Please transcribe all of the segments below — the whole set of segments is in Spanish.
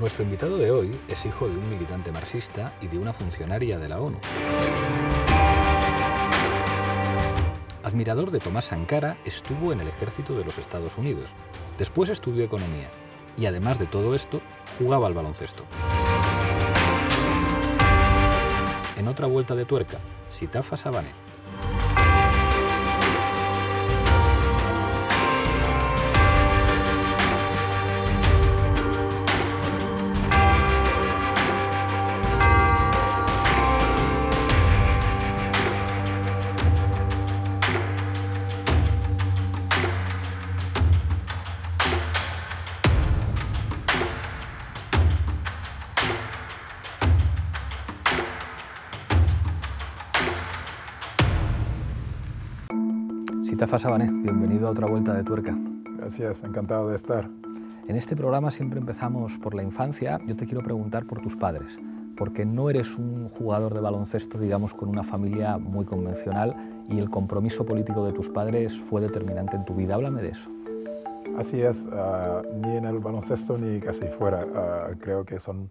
Nuestro invitado de hoy es hijo de un militante marxista y de una funcionaria de la ONU. Admirador de Tomás Sankara, estuvo en el ejército de los Estados Unidos. Después estudió economía y además de todo esto, jugaba al baloncesto. En otra vuelta de tuerca, Sitafa Sabane. Sitafa Sabané, bienvenido a otra vuelta de tuerca. Gracias, encantado de estar. En este programa siempre empezamos por la infancia. Yo te quiero preguntar por tus padres, porque no eres un jugador de baloncesto, digamos, con una familia muy convencional y el compromiso político de tus padres fue determinante en tu vida. Háblame de eso. Así es, ah, ni en el baloncesto ni casi fuera. Ah, creo que son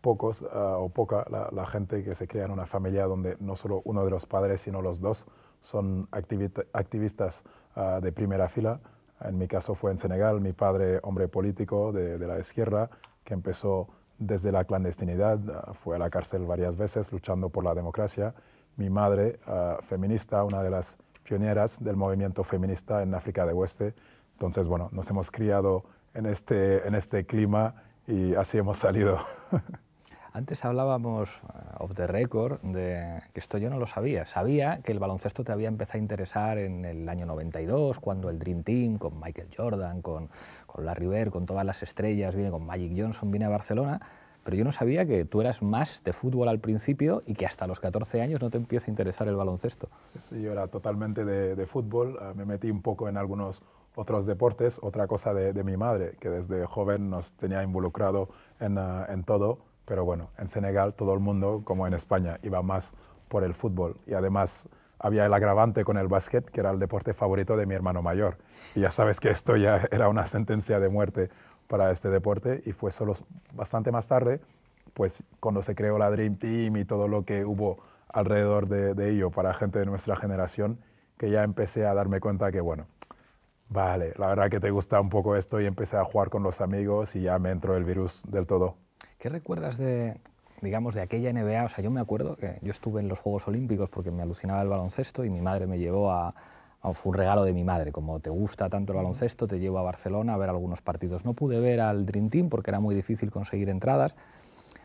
pocos ah, o poca la, gente que se crea en una familia donde no solo uno de los padres, sino los dos son activistas ah, de primera fila. En mi caso fue en Senegal, mi padre, hombre político de, la izquierda, que empezó desde la clandestinidad, ah, fue a la cárcel varias veces luchando por la democracia. Mi madre, feminista, una de las pioneras del movimiento feminista en África de Oeste. Entonces, bueno, nos hemos criado en este, en este clima y así hemos salido. Antes hablábamos eh, off the record de que esto yo no lo sabía. Sabía que el baloncesto te había empezado a interesar en el año 92, cuando el Dream Team, con Michael Jordan, con, con Larry Bird, con todas las estrellas, viene con Magic Johnson, viene a Barcelona. Pero yo no sabía que tú eras más de fútbol al principio y que hasta los 14 años no te empieza a interesar el baloncesto. Sí, sí yo era totalmente de, fútbol. Eh, me metí un poco en algunos otros deportes. Otra cosa de, mi madre, que desde joven nos tenía involucrado en, eh, en todo pero bueno, en Senegal todo el mundo, como en España, iba más por el fútbol. Y además había el agravante con el básquet, que era el deporte favorito de mi hermano mayor. Y ya sabes que esto ya era una sentencia de muerte para este deporte. Y fue solo bastante más tarde, pues cuando se creó la Dream Team y todo lo que hubo alrededor de, ello para gente de nuestra generación, que ya empecé a darme cuenta que, bueno, vale, la verdad que te gusta un poco esto y empecé a jugar con los amigos y ya me entró el virus del todo. ¿Qué recuerdas de, digamos, de aquella NBA? O sea, yo me acuerdo que yo estuve en los Juegos Olímpicos porque me alucinaba el baloncesto y mi madre me llevó a, a fue un regalo de mi madre, como te gusta tanto el baloncesto, te llevo a Barcelona a ver algunos partidos. No pude ver al Dream Team porque era muy difícil conseguir entradas,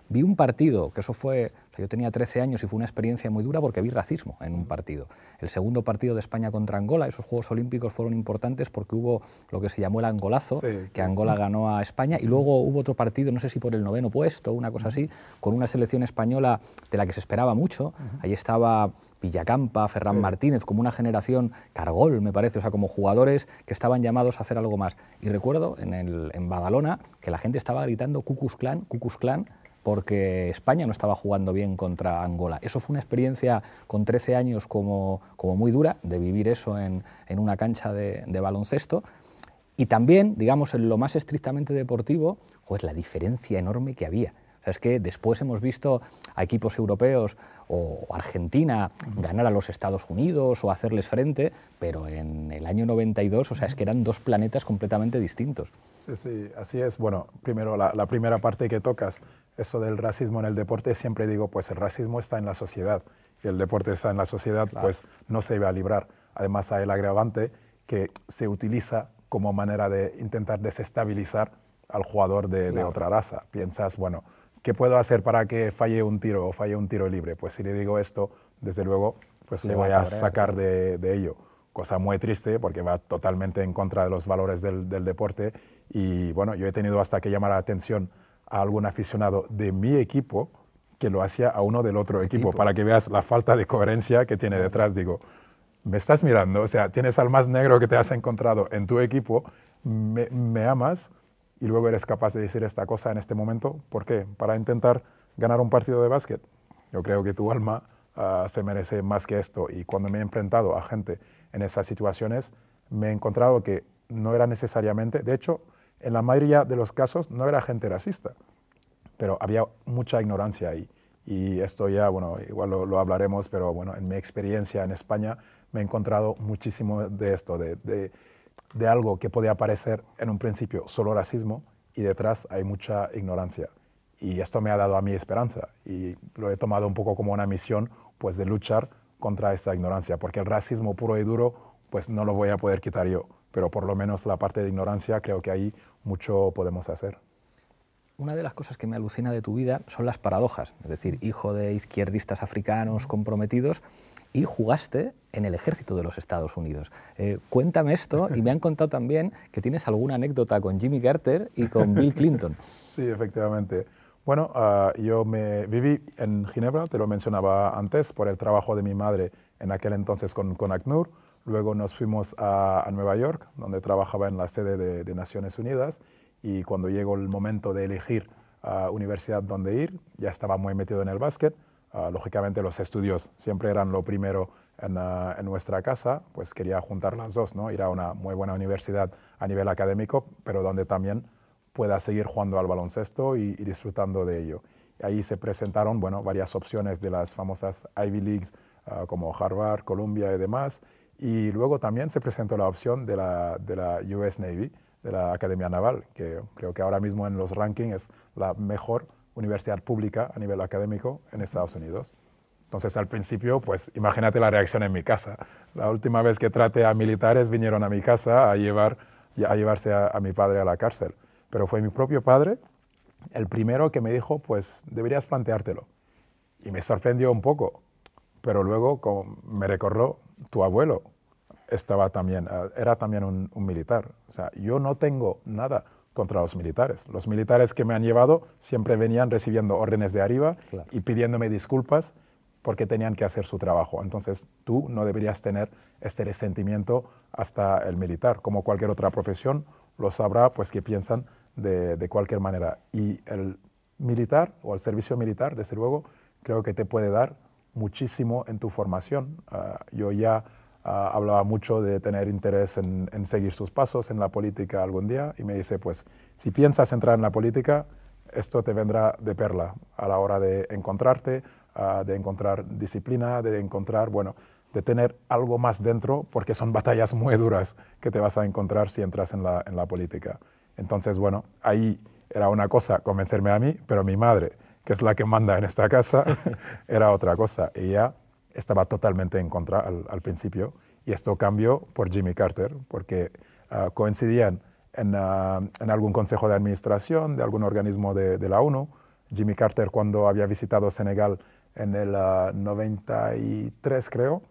Vi un partido, que eso fue, yo tenía 13 años y fue una experiencia muy dura porque vi racismo en un partido. El segundo partido de España contra Angola, esos Juegos Olímpicos fueron importantes porque hubo lo que se llamó el angolazo, que Angola ganó a España, y luego hubo otro partido, no sé si por el noveno puesto, una cosa así, con una selección española de la que se esperaba mucho. Ahí estaba Villacampa, Ferran Martínez, como una generación, Cargol me parece, o sea, como jugadores que estaban llamados a hacer algo más. Y recuerdo en, el, en Badalona que la gente estaba gritando Cucus Clan, Cucus Clan, porque España no estaba jugando bien contra Angola. Eso fue una experiencia con 13 años como, como muy dura, de vivir eso en, en una cancha de, de, baloncesto. Y también, digamos, en lo más estrictamente deportivo, pues la diferencia enorme que había. O sea, es que después hemos visto a equipos europeos o Argentina ganar a los Estados Unidos o hacerles frente, pero en el año 92, o sea, es que eran dos planetas completamente distintos. Sí, sí, así es. Bueno, primero, la, primera parte que tocas, eso del racismo en el deporte, siempre digo, pues el racismo está en la sociedad y el deporte está en la sociedad, pues no se iba a librar. Además hay el agravante que se utiliza como manera de intentar desestabilizar al jugador de, otra raza. Piensas, bueno, ¿qué puedo hacer para que falle un tiro o falle un tiro libre? Pues si le digo esto, desde luego, pues le voy a, sacar de, de ello cosa muy triste porque va totalmente en contra de los valores del, del, deporte. Y bueno, yo he tenido hasta que llamar la atención a algún aficionado de mi equipo que lo hacía a uno del otro equipo, para que veas la falta de coherencia que tiene detrás. Digo, me estás mirando, o sea, tienes al más negro que te has encontrado en tu equipo, me, me amas y luego eres capaz de decir esta cosa en este momento. ¿Por qué? Para intentar ganar un partido de básquet. Yo creo que tu alma uh, se merece más que esto. Y cuando me he enfrentado a gente en esas situaciones, me he encontrado que no era necesariamente, de hecho, en la mayoría de los casos no era gente racista, pero había mucha ignorancia ahí. Y esto ya, bueno, igual lo, hablaremos, pero bueno, en mi experiencia en España me he encontrado muchísimo de esto, de, algo que podía parecer en un principio solo racismo y detrás hay mucha ignorancia. Y esto me ha dado a mí esperanza y lo he tomado un poco como una misión pues de luchar contra esta ignorancia, porque el racismo puro y duro pues no lo voy a poder quitar yo, pero por lo menos la parte de ignorancia creo que ahí mucho podemos hacer una de las cosas que me alucina de tu vida son las paradojas, es decir, hijo de izquierdistas africanos comprometidos y jugaste en el ejército de los Estados Unidos. Eh, cuéntame esto y me han contado también que tienes alguna anécdota con Jimmy Carter y con Bill Clinton. Sí, efectivamente. Bueno, ah, yo me viví en Ginebra, te lo mencionaba antes, por el trabajo de mi madre en aquel entonces con, con ACNUR. Luego nos fuimos a, Nueva York, donde trabajaba en la sede de, de Naciones Unidas y cuando llegó el momento de elegir uh, universidad donde ir, ya estaba muy metido en el básquet. Ah, lógicamente los estudios siempre eran lo primero en, en, nuestra casa, pues quería juntar las dos, ¿no? ir a una muy buena universidad a nivel académico, pero donde también pueda seguir jugando al baloncesto y, disfrutando de ello. Ahí se presentaron bueno, varias opciones de las famosas Ivy Leagues como Harvard, Columbia y demás. Y luego también se presentó la opción de la, de la US Navy, de la Academia Naval, que creo que ahora mismo en los rankings es la mejor universidad pública a nivel académico en Estados Unidos. Entonces, al principio, pues imagínate la reacción en mi casa. La última vez que traté a militares vinieron a mi casa a, llevar, a llevarse a mi padre a la cárcel. Pero fue mi propio padre el primero que me dijo, pues deberías planteártelo. Y me sorprendió un poco, pero luego como me recordó tu abuelo, estaba también, eh, era también un, militar. O sea, yo no tengo nada contra los militares. Los militares que me han llevado siempre venían recibiendo órdenes de arriba y pidiéndome disculpas porque tenían que hacer su trabajo. Entonces tú no deberías tener este resentimiento hasta el militar. Como cualquier otra profesión, lo sabrá pues que piensan de, cualquier manera. Y el militar o el servicio militar, desde luego, creo que te puede dar muchísimo en tu formación. Ah, yo ya Ah, hablaba mucho de tener interés en, seguir sus pasos en la política algún día y me dice, pues si piensas entrar en la política, esto te vendrá de perla a la hora de encontrarte, ah, de encontrar disciplina, de encontrar, bueno, de tener algo más dentro, porque son batallas muy duras que te vas a encontrar si entras en la, en la política. Entonces, bueno, ahí era una cosa convencerme a mí, pero mi madre, que es la que manda en esta casa, era otra cosa. Ella estaba totalmente en contra al, principio y esto cambió por Jimmy Carter porque ah, coincidían ah, en, algún consejo de administración de algún organismo de, la ONU. Jimmy Carter cuando había visitado Senegal en el 93 ah, creo,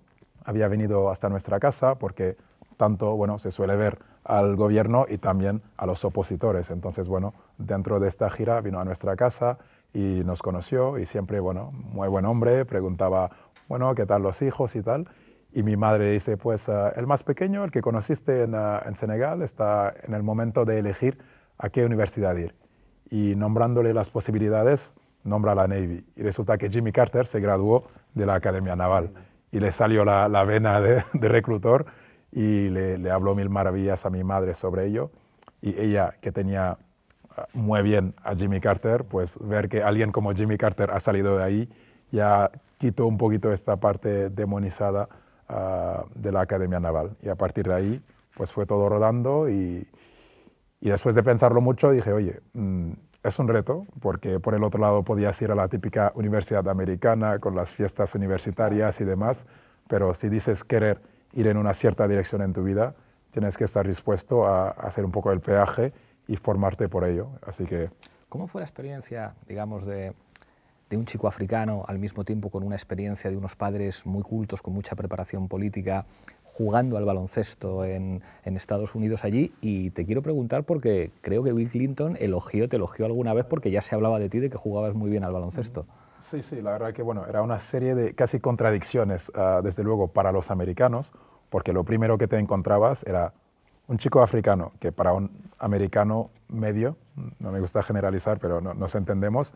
había venido hasta nuestra casa porque tanto bueno, se suele ver al gobierno y también a los opositores. Entonces, bueno, dentro de esta gira vino a nuestra casa y nos conoció y siempre, bueno, muy buen hombre, preguntaba bueno, ¿qué tal los hijos y tal? Y mi madre dice, pues eh, el más pequeño, el que conociste en, eh, en, Senegal, está en el momento de elegir a qué universidad ir. Y nombrándole las posibilidades, nombra la Navy. Y resulta que Jimmy Carter se graduó de la Academia Naval. Y le salió la, la vena de, de, reclutor y le, le, habló mil maravillas a mi madre sobre ello. Y ella, que tenía eh, muy bien a Jimmy Carter, pues ver que alguien como Jimmy Carter ha salido de ahí ya quitó un poquito esta parte demonizada ah, de la Academia Naval. Y a partir de ahí, pues fue todo rodando y, y después de pensarlo mucho dije, oye, mm, es un reto, porque por el otro lado podías ir a la típica universidad americana con las fiestas universitarias y demás, pero si dices querer ir en una cierta dirección en tu vida, tienes que estar dispuesto a, hacer un poco el peaje y formarte por ello. Así que... ¿Cómo fue la experiencia, digamos, de de un chico africano al mismo tiempo con una experiencia de unos padres muy cultos, con mucha preparación política, jugando al baloncesto en, Estados Unidos allí. Y te quiero preguntar porque creo que Bill Clinton elogió, te elogió alguna vez porque ya se hablaba de ti, de que jugabas muy bien al baloncesto. Sí, sí, la verdad que bueno, era una serie de casi contradicciones, ah, desde luego, para los americanos, porque lo primero que te encontrabas era un chico africano, que para un americano medio, no me gusta generalizar, pero no, nos entendemos,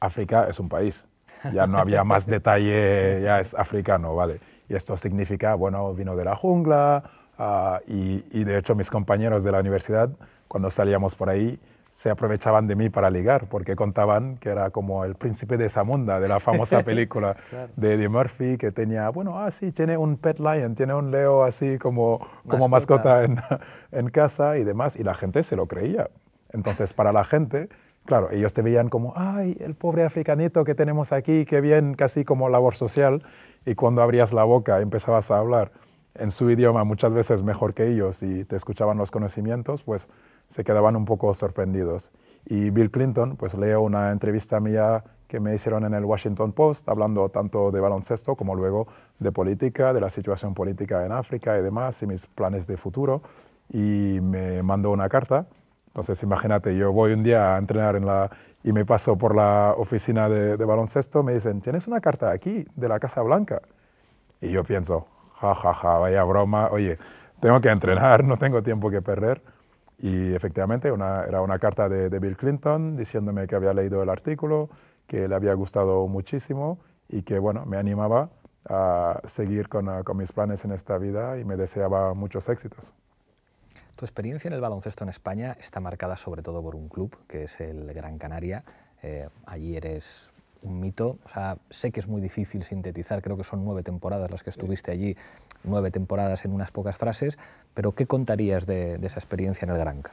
África es un país. Ya no había más detalle, ya es africano, ¿vale? Y esto significa, bueno, vino de la jungla ah, y, de hecho mis compañeros de la universidad, cuando salíamos por ahí, se aprovechaban de mí para ligar, porque contaban que era como el príncipe de Zamunda, de la famosa película de Eddie Murphy, que tenía, bueno, ah, sí, tiene un pet lion, tiene un leo así como mascota, como mascota en, en, casa y demás, y la gente se lo creía. Entonces, para la gente, claro, ellos te veían como, ay, el pobre africanito que tenemos aquí, qué bien, casi como labor social, y cuando abrías la boca empezabas a hablar en su idioma muchas veces mejor que ellos y te escuchaban los conocimientos, pues se quedaban un poco sorprendidos. Y Bill Clinton, pues leo una entrevista mía que me hicieron en el Washington Post, hablando tanto de baloncesto como luego de política, de la situación política en África y demás, y mis planes de futuro, y me mandó una carta. Entonces, imagínate, yo voy un día a entrenar en la, y me paso por la oficina de, de baloncesto, me dicen, ¿tienes una carta aquí de la Casa Blanca? Y yo pienso, ja, ja, ja, vaya broma, oye, tengo que entrenar, no tengo tiempo que perder. Y efectivamente era una carta de, Bill Clinton diciéndome que había leído el artículo, que le había gustado muchísimo y que bueno, me animaba a seguir con, con mis planes en esta vida y me deseaba muchos éxitos. Tu experiencia en el baloncesto en España está marcada sobre todo por un club, que es el Gran Canaria. Eh, allí eres un mito. O sea, sé que es muy difícil sintetizar, creo que son nueve temporadas las que estuviste allí, nueve temporadas en unas pocas frases, pero ¿qué contarías de, esa experiencia en el Granca?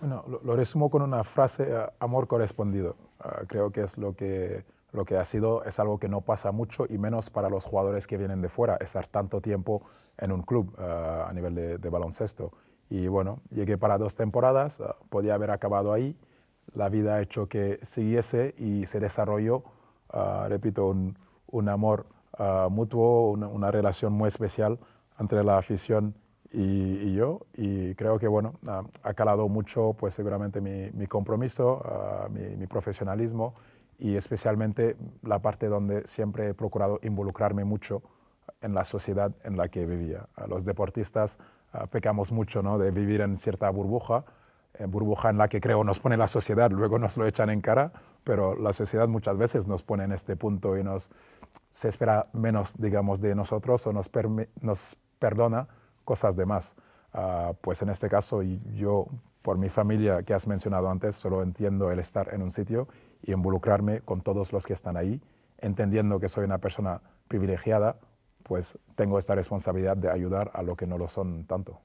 Bueno, lo, resumo con una frase, eh, amor correspondido. Ah, creo que es lo que, lo que ha sido, es algo que no pasa mucho y menos para los jugadores que vienen de fuera, estar tanto tiempo en un club ah, a nivel de, de, baloncesto. Y bueno, llegué para dos temporadas, ah, podía haber acabado ahí, la vida ha hecho que siguiese y se desarrolló Ah, repito, un, amor ah, mutuo, una, relación muy especial entre la afición y, yo. Y creo que, bueno, ah, ha calado mucho, pues seguramente mi, compromiso, mi, profesionalismo y especialmente la parte donde siempre he procurado involucrarme mucho en la sociedad en la que vivía. los deportistas pecamos mucho ¿no? de vivir en cierta burbuja, burbuja en la que creo nos pone la sociedad, luego nos lo echan en cara, pero la sociedad muchas veces nos pone en este punto y nos se espera menos, digamos, de nosotros o nos, nos perdona cosas de más. Ah, pues en este caso yo, por mi familia que has mencionado antes, solo entiendo el estar en un sitio y involucrarme con todos los que están ahí, entendiendo que soy una persona privilegiada, pues tengo esta responsabilidad de ayudar a lo que no lo son tanto.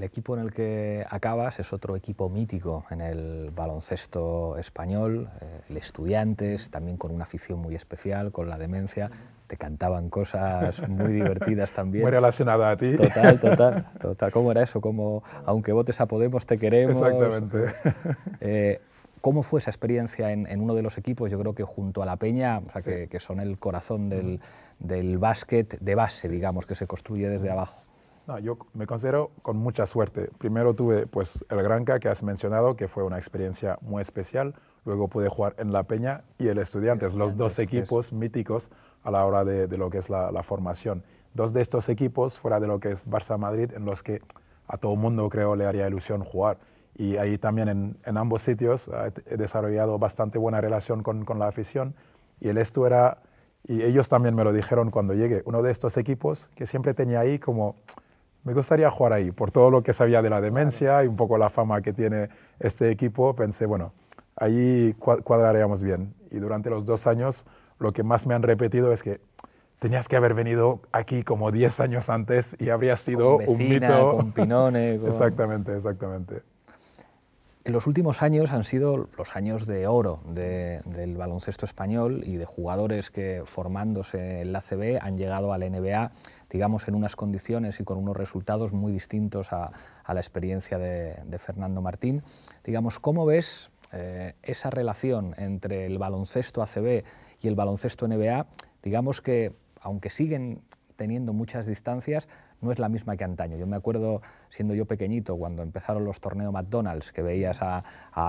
El equipo en el que acabas es otro equipo mítico en el baloncesto español, eh, el Estudiantes, también con una afición muy especial, con la demencia. Te cantaban cosas muy divertidas también. Muy relacionada a ti. Total, total, total. ¿Cómo era eso? Como, aunque votes a Podemos, te queremos. Exactamente. Eh, ¿Cómo fue esa experiencia en, uno de los equipos? Yo creo que junto a la Peña, o sea, que, son el corazón del, del básquet de base, digamos, que se construye desde abajo yo me considero con mucha suerte. Primero tuve pues, el Granca que has mencionado, que fue una experiencia muy especial. Luego pude jugar en La Peña y el Estudiantes, los dos equipos míticos a la hora de, lo que es la, formación. Dos de estos equipos, fuera de lo que es Barça-Madrid, en los que a todo mundo creo le haría ilusión jugar. Y ahí también en, ambos sitios he desarrollado bastante buena relación con, con la afición. Y el Estu era, y ellos también me lo dijeron cuando llegué, uno de estos equipos que siempre tenía ahí como me gustaría jugar ahí, por todo lo que sabía de la demencia y un poco la fama que tiene este equipo, pensé, bueno, ahí cuadraríamos bien. Y durante los dos años, lo que más me han repetido es que tenías que haber venido aquí como 10 años antes y habría sido un mito. Con Pinone. Exactamente, exactamente. En los últimos años han sido los años de oro del baloncesto español y de jugadores que formándose en la CB han llegado a la NBA digamos, en unas condiciones y con unos resultados muy distintos a, la experiencia de, Fernando Martín. Digamos, ¿cómo ves eh, esa relación entre el baloncesto ACB y el baloncesto NBA? Digamos que, aunque siguen teniendo muchas distancias, no es la misma que antaño. Yo me acuerdo, siendo yo pequeñito, cuando empezaron los torneos McDonald's, que veías a,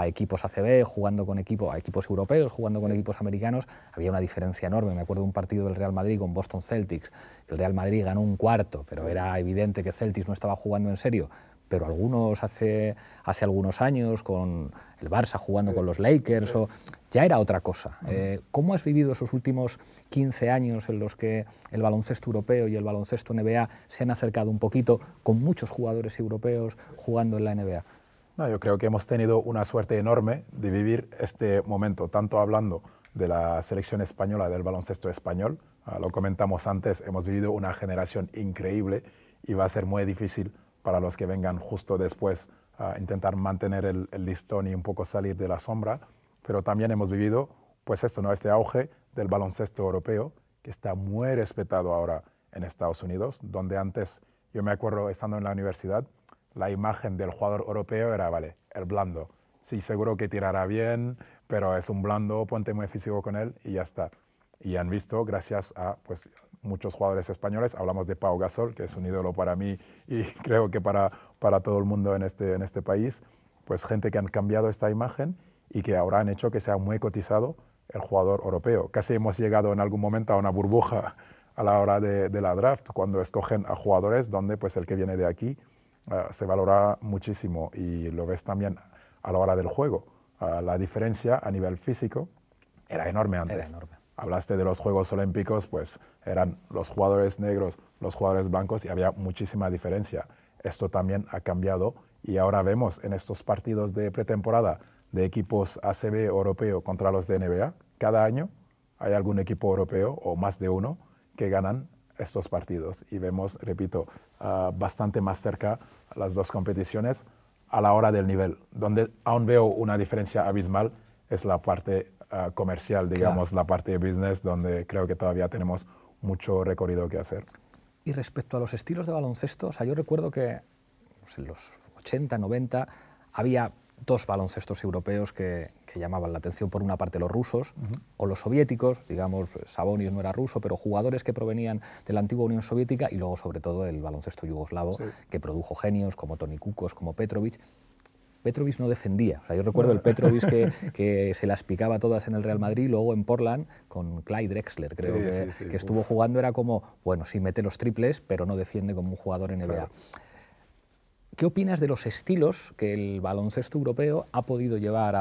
equipos ACB jugando con equipos, a equipos europeos jugando con equipos americanos, había una diferencia enorme. Me acuerdo de un partido del Real Madrid con Boston Celtics, el Real Madrid ganó un cuarto, pero era evidente que Celtics no estaba jugando en serio. Pero algunos hace, hace algunos años con el Barça jugando con los Lakers, o, ya era otra cosa. Eh, ¿Cómo has vivido esos últimos 15 años en los que el baloncesto europeo y el baloncesto NBA se han acercado un poquito con muchos jugadores europeos jugando en la NBA? No, yo creo que hemos tenido una suerte enorme de vivir este momento, tanto hablando de la selección española del baloncesto español. Ah, lo comentamos antes, hemos vivido una generación increíble y va a ser muy difícil para los que vengan justo después a intentar mantener el, listón y un poco salir de la sombra. Pero también hemos vivido, pues esto, ¿no? este auge del baloncesto europeo, que está muy respetado ahora en Estados Unidos, donde antes, yo me acuerdo estando en la universidad, la imagen del jugador europeo era, vale, el blando. Sí, seguro que tirará bien, pero es un blando, ponte muy físico con él y ya está. Y han visto, gracias a pues, muchos jugadores españoles, hablamos de Pau Gasol, que es un ídolo para mí y creo que para, para todo el mundo en este, en este país, pues gente que han cambiado esta imagen y que ahora han hecho que sea muy cotizado el jugador europeo. Casi hemos llegado en algún momento a una burbuja a la hora de, la draft, cuando escogen a jugadores donde pues el que viene de aquí ah, se valora muchísimo y lo ves también a la hora del juego la diferencia a nivel físico era enorme antes. Hablaste de los Juegos Olímpicos, pues eran los jugadores negros, los jugadores blancos y había muchísima diferencia. Esto también ha cambiado y ahora vemos en estos partidos de pretemporada de equipos ACB europeo contra los de NBA, cada año hay algún equipo europeo o más de uno que ganan estos partidos y vemos, repito, ah, bastante más cerca las dos competiciones a la hora del nivel. Donde aún veo una diferencia abismal es la parte ah, comercial, digamos, la parte de business, donde creo que todavía tenemos mucho recorrido que hacer. Y respecto a los estilos de baloncesto, o sea, yo recuerdo que en los 80, 90 había dos baloncestos europeos que, llamaban la atención, por una parte los rusos o los soviéticos, digamos, Sabonis no era ruso, pero jugadores que provenían de la antigua Unión Soviética y luego sobre todo el baloncesto yugoslavo que produjo genios como Tony Kukos, como Petrovic. Petrovic no defendía. O sea, yo recuerdo el Petrovic que, se las picaba todas en el Real Madrid, luego en Portland con Clyde Drexler, creo que, estuvo jugando, era como, bueno, sí mete los triples, pero no defiende como un jugador NBA. ¿Qué opinas de los estilos que el baloncesto europeo ha podido llevar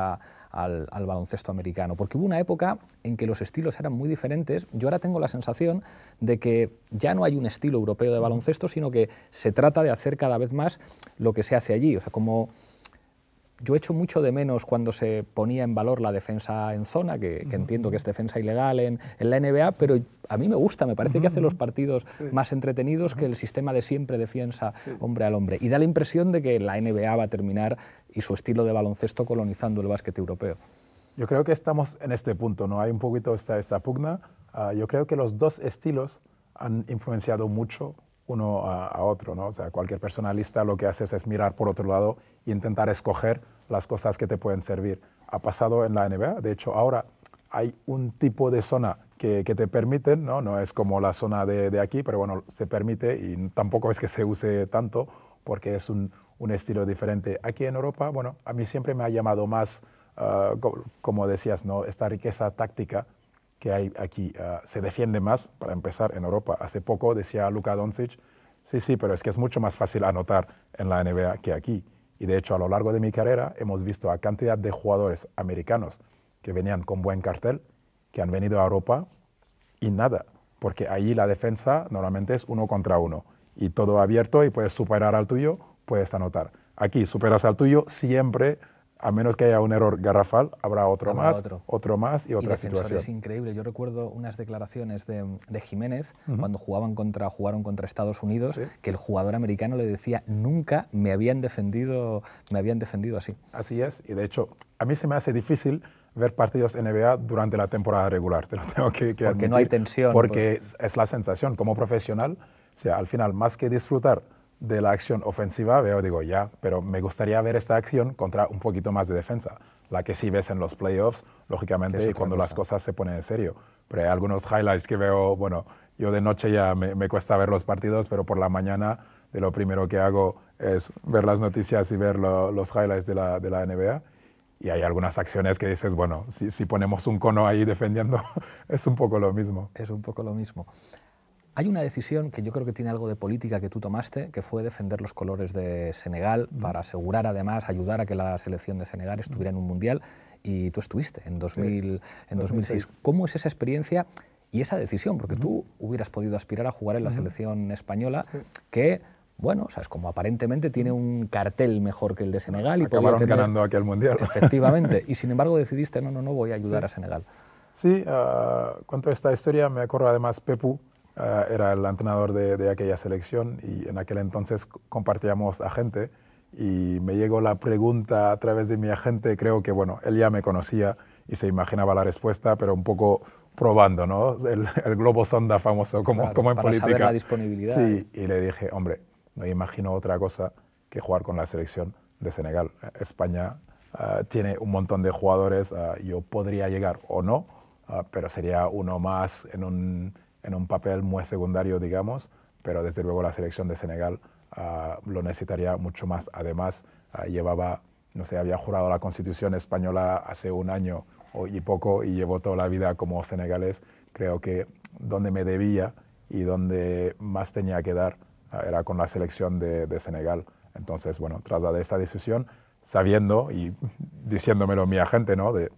al, baloncesto americano? Porque hubo una época en que los estilos eran muy diferentes. Yo ahora tengo la sensación de que ya no hay un estilo europeo de baloncesto, sino que se trata de hacer cada vez más lo que se hace allí. O sea, como yo echo mucho de menos cuando se ponía en valor la defensa en zona, que, entiendo que es defensa ilegal en, la NBA, pero a mí me gusta, me parece que hace los partidos más entretenidos que el sistema de siempre defensa hombre al hombre. Y da la impresión de que la NBA va a terminar y su estilo de baloncesto colonizando el básquet europeo. Yo creo que estamos en este punto, ¿no? Hay un poquito esta, esta pugna. Ah, yo creo que los dos estilos han influenciado mucho uno a, otro, ¿no? O sea, cualquier personalista lo que hace es mirar por otro lado e intentar escoger las cosas que te pueden servir. Ha pasado en la NBA, de hecho ahora hay un tipo de zona que, que te permiten, ¿no? no es como la zona de, de, aquí, pero bueno, se permite y tampoco es que se use tanto porque es un, un estilo diferente. Aquí en Europa, bueno, a mí siempre me ha llamado más, ah, como decías, ¿no? esta riqueza táctica que hay aquí. Ah, se defiende más, para empezar, en Europa. Hace poco decía Luka Doncic, sí, sí, pero es que es mucho más fácil anotar en la NBA que aquí. Y de hecho, a lo largo de mi carrera hemos visto a cantidad de jugadores americanos que venían con buen cartel, que han venido a Europa y nada, porque ahí la defensa normalmente es uno contra uno y todo abierto y puedes superar al tuyo, puedes anotar. Aquí superas al tuyo, siempre a menos que haya un error garrafal, habrá otro más, otro. más y otra situación. Es increíble. Yo recuerdo unas declaraciones de, Jiménez cuando jugaban contra, jugaron contra Estados Unidos, que el jugador americano le decía nunca me habían defendido, me habían defendido así. Así es. Y de hecho, a mí se me hace difícil ver partidos NBA durante la temporada regular. Te lo tengo que, que Porque no hay tensión. Porque pues. es, es la sensación como profesional. O sea, al final, más que disfrutar de la acción ofensiva, veo, digo, ya, pero me gustaría ver esta acción contra un poquito más de defensa, la que sí ves en los playoffs, lógicamente, y cuando las cosas se ponen en serio. Pero hay algunos highlights que veo, bueno, yo de noche ya me, cuesta ver los partidos, pero por la mañana de lo primero que hago es ver las noticias y ver los highlights de la, de la NBA. Y hay algunas acciones que dices, bueno, si, si ponemos un cono ahí defendiendo, es un poco lo mismo. Es un poco lo mismo. Hay una decisión que yo creo que tiene algo de política que tú tomaste, que fue defender los colores de Senegal para asegurar además, ayudar a que la selección de Senegal estuviera en un mundial y tú estuviste en, 2000, en 2006. ¿Cómo es esa experiencia y esa decisión? Porque tú hubieras podido aspirar a jugar en la selección española que bueno, o sea, es como aparentemente tiene un cartel mejor que el de Senegal. y Acabaron ganando aquel mundial. Efectivamente, y sin embargo decidiste, no, no, no, voy a ayudar a Senegal. Sí, uh, cuento esta historia, me acuerdo además Pepu, ah, era el entrenador de, de, aquella selección y en aquel entonces compartíamos agente y me llegó la pregunta a través de mi agente, creo que, bueno, él ya me conocía y se imaginaba la respuesta, pero un poco probando, ¿no? El, globo sonda famoso, como, como en para política. Saber la disponibilidad. Sí, y le dije, hombre, no imagino otra cosa que jugar con la selección de Senegal. España ah, tiene un montón de jugadores, ah, yo podría llegar o no, ah, pero sería uno más en un, en un papel muy secundario, digamos, pero desde luego la selección de Senegal lo necesitaría mucho más. Además, llevaba, no sé, había jurado la Constitución española hace un año y poco y llevo toda la vida como senegalés. Creo que donde me debía y donde más tenía que dar era con la selección de, Senegal. Entonces, bueno, trasladé esa decisión sabiendo y diciéndomelo mi agente, ¿no? De,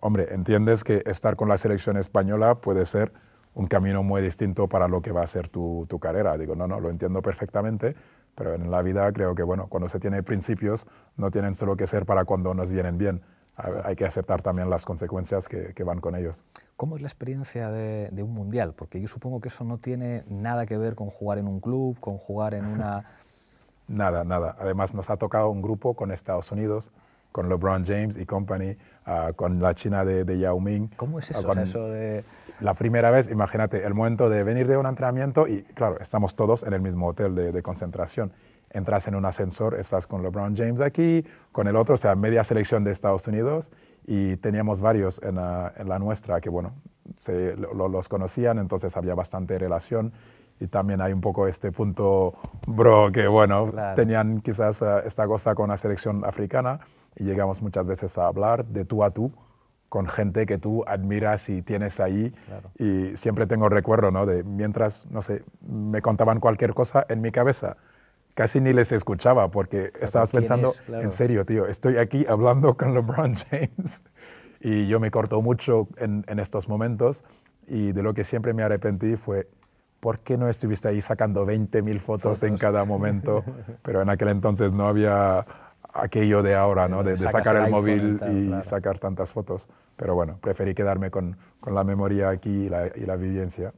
hombre, entiendes que estar con la selección española puede ser un camino muy distinto para lo que va a ser tu, tu carrera. Digo, no, no, lo entiendo perfectamente, pero en la vida creo que, bueno, cuando se tiene principios, no tienen solo que ser para cuando nos vienen bien hay que aceptar también las consecuencias que, van con ellos. ¿Cómo es la experiencia de, un mundial? Porque yo supongo que eso no tiene nada que ver con jugar en un club, con jugar en una... nada, nada. Además nos ha tocado un grupo con Estados Unidos, con LeBron James y company, ah, con la China de, Yao Ming. ¿Cómo es eso? Ah, eso de... La primera vez, imagínate, el momento de venir de un entrenamiento y, claro, estamos todos en el mismo hotel de, de concentración. Entras en un ascensor, estás con LeBron James aquí, con el otro, o sea, media selección de Estados Unidos, y teníamos varios en la, nuestra que, bueno, se, los conocían, entonces había bastante relación. Y también hay un poco este punto, bro, que, bueno, tenían quizás eh, esta cosa con la selección africana y llegamos muchas veces a hablar de tú a tú con gente que tú admiras y tienes ahí. Y siempre tengo recuerdo, ¿no? De mientras, no sé, me contaban cualquier cosa en mi cabeza casi ni les escuchaba porque estabas pensando, en serio, tío, estoy aquí hablando con LeBron James y yo me corto mucho en, estos momentos y de lo que siempre me arrepentí fue, ¿por qué no estuviste ahí sacando 20.000 fotos, en cada momento? Pero en aquel entonces no había aquello de ahora, ¿no? De, sacar el, móvil y, sacar tantas fotos. Pero bueno, preferí quedarme con, con la memoria aquí y la, y la vivencia.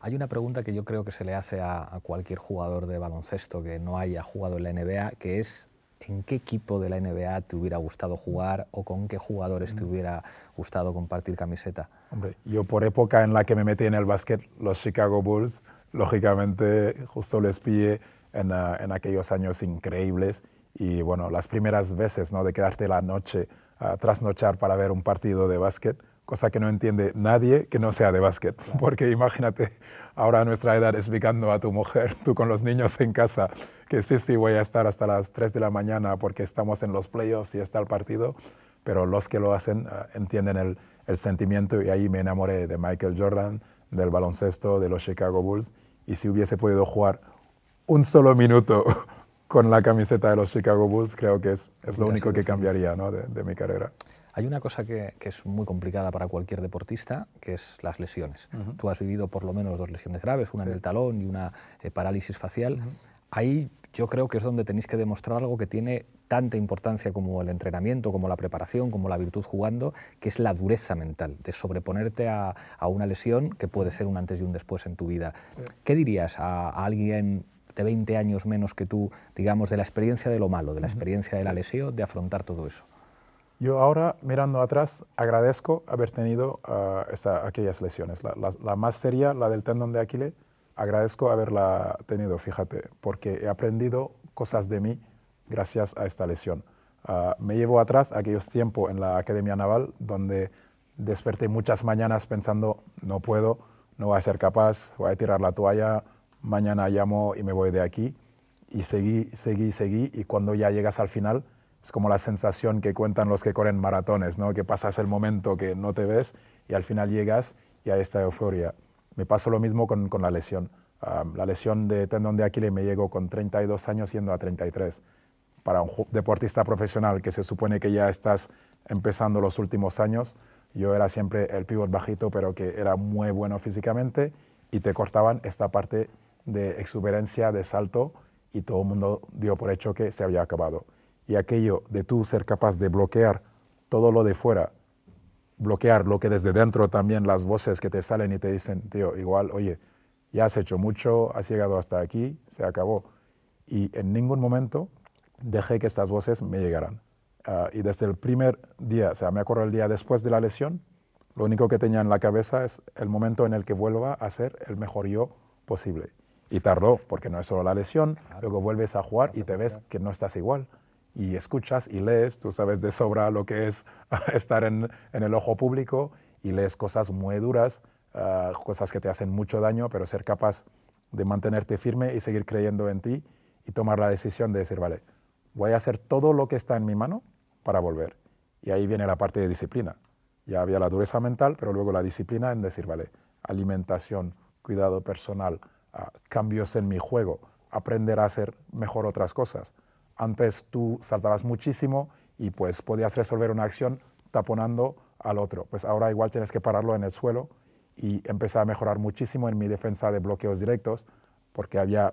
Hay una pregunta que yo creo que se le hace a, cualquier jugador de baloncesto que no haya jugado en la NBA, que es ¿en qué equipo de la NBA te hubiera gustado jugar o con qué jugadores te mm. hubiera gustado compartir camiseta? Hombre, yo por época en la que me metí en el básquet, los Chicago Bulls, lógicamente justo les pillé en, ah, en aquellos años increíbles y bueno, las primeras veces ¿no? de quedarte la noche a trasnochar para ver un partido de básquet, cosa que no entiende nadie que no sea de básquet. Porque imagínate, ahora a nuestra edad explicando a tu mujer, tú con los niños en casa, que sí, sí, voy a estar hasta las 3 de la mañana porque estamos en los playoffs y está el partido, pero los que lo hacen ah, entienden el, el, sentimiento y ahí me enamoré de Michael Jordan, del baloncesto, de los Chicago Bulls, y si hubiese podido jugar un solo minuto con la camiseta de los Chicago Bulls, creo que es, es lo único que cambiaría ¿no? de, de mi carrera. Hay una cosa que, es muy complicada para cualquier deportista, que es las lesiones. Tú has vivido por lo menos dos lesiones graves, una en el talón y una eh, parálisis facial. Ahí yo creo que es donde tenéis que demostrar algo que tiene tanta importancia como el entrenamiento, como la preparación, como la virtud jugando, que es la dureza mental, de sobreponerte a, una lesión que puede ser un antes y un después en tu vida. ¿Qué dirías a, alguien de 20 años menos que tú, digamos, de la experiencia de lo malo, de la experiencia de la lesión, de afrontar todo eso? Yo ahora, mirando atrás, agradezco haber tenido ah, aquellas lesiones. La, más seria, la del tendón de Aquiles, agradezco haberla tenido, fíjate, porque he aprendido cosas de mí gracias a esta lesión. Ah, me llevo atrás aquellos tiempos en la Academia Naval donde desperté muchas mañanas pensando, no puedo, no voy a ser capaz, voy a tirar la toalla, mañana llamo y me voy de aquí. Y seguí, seguí, seguí, y cuando ya llegas al final, es como la sensación que cuentan los que corren maratones, ¿no? que pasas el momento que no te ves y al final llegas y hay esta euforia. Me pasó lo mismo con, con la lesión. la lesión de tendón de Aquiles me llegó con 32 años yendo a 33. Para un deportista profesional que se supone que ya estás empezando los últimos años, yo era siempre el pivot bajito, pero que era muy bueno físicamente y te cortaban esta parte de exuberancia, de salto y todo el mundo dio por hecho que se había acabado. Y aquello de tú ser capaz de bloquear todo lo de fuera, bloquear lo que desde dentro también las voces que te salen y te dicen, tío, igual, oye, ya has hecho mucho, has llegado hasta aquí, se acabó. Y en ningún momento dejé que estas voces me llegaran. Ah, y desde el primer día, o sea, me acuerdo el día después de la lesión, lo único que tenía en la cabeza es el momento en el que vuelva a ser el mejor yo posible. Y tardó, porque no es solo la lesión, luego vuelves a jugar y te ves que no estás igual. Y escuchas y lees, tú sabes de sobra lo que es estar en, en el ojo público y lees cosas muy duras, ah, cosas que te hacen mucho daño, pero ser capaz de mantenerte firme y seguir creyendo en ti y tomar la decisión de decir, vale, voy a hacer todo lo que está en mi mano para volver. Y ahí viene la parte de disciplina. Ya había la dureza mental, pero luego la disciplina en decir, vale, alimentación, cuidado personal, cambios en mi juego, aprender a hacer mejor otras cosas. Antes tú saltabas muchísimo y pues podías resolver una acción taponando al otro. Pues ahora igual tienes que pararlo en el suelo y empezar a mejorar muchísimo en mi defensa de bloqueos directos, porque había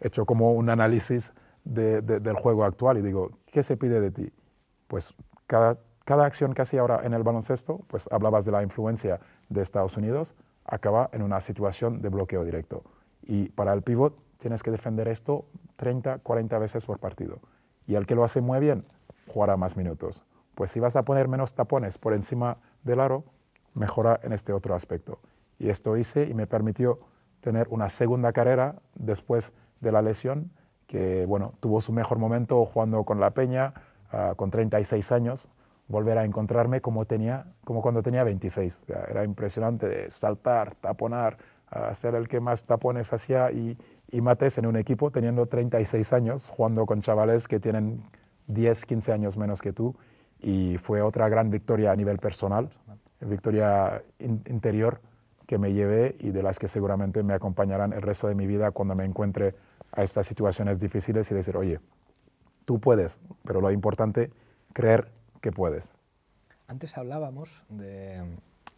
hecho como un análisis del juego actual y digo, ¿qué se pide de ti? Pues cada, cada acción que hacía ahora en el baloncesto, pues hablabas de la influencia de Estados Unidos, acaba en una situación de bloqueo directo. Y para el pivot tienes que defender esto 30, 40 veces por partido. Y el que lo hace muy bien, jugará más minutos. Pues si vas a poner menos tapones por encima del aro, mejora en este otro aspecto. Y esto hice y me permitió tener una segunda carrera después de la lesión que bueno, tuvo su mejor momento jugando con la Peña, ah, con 36 años, volver a encontrarme como, tenía, como cuando tenía 26. era impresionante de saltar, taponar, uh, ser el que más tapones hacía y, y mates en un equipo teniendo 36 años, jugando con chavales que tienen 10, 15 años menos que tú. Y fue otra gran victoria a nivel personal, victoria interior que me llevé y de las que seguramente me acompañarán el resto de mi vida cuando me encuentre a estas situaciones difíciles y decir, oye, tú puedes, pero lo importante, creer que puedes. Antes hablábamos de,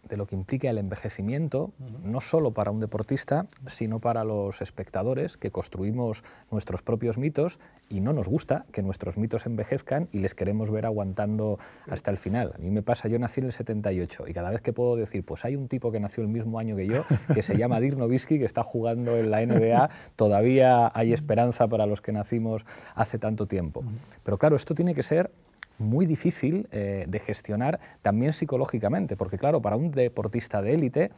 de lo que implica el envejecimiento, no solo para un deportista, sino para los espectadores que construimos nuestros propios mitos y no nos gusta que nuestros mitos envejezcan y les queremos ver aguantando hasta el final. A mí me pasa, yo nací en el 78 y cada vez que puedo decir, pues hay un tipo que nació el mismo año que yo, que se llama Dirk Nowitzki, que está jugando en la NBA, todavía hay esperanza para los que nacimos hace tanto tiempo. Pero claro, esto tiene que ser muy difícil eh, de gestionar también psicológicamente, porque claro, para un deportista de élite,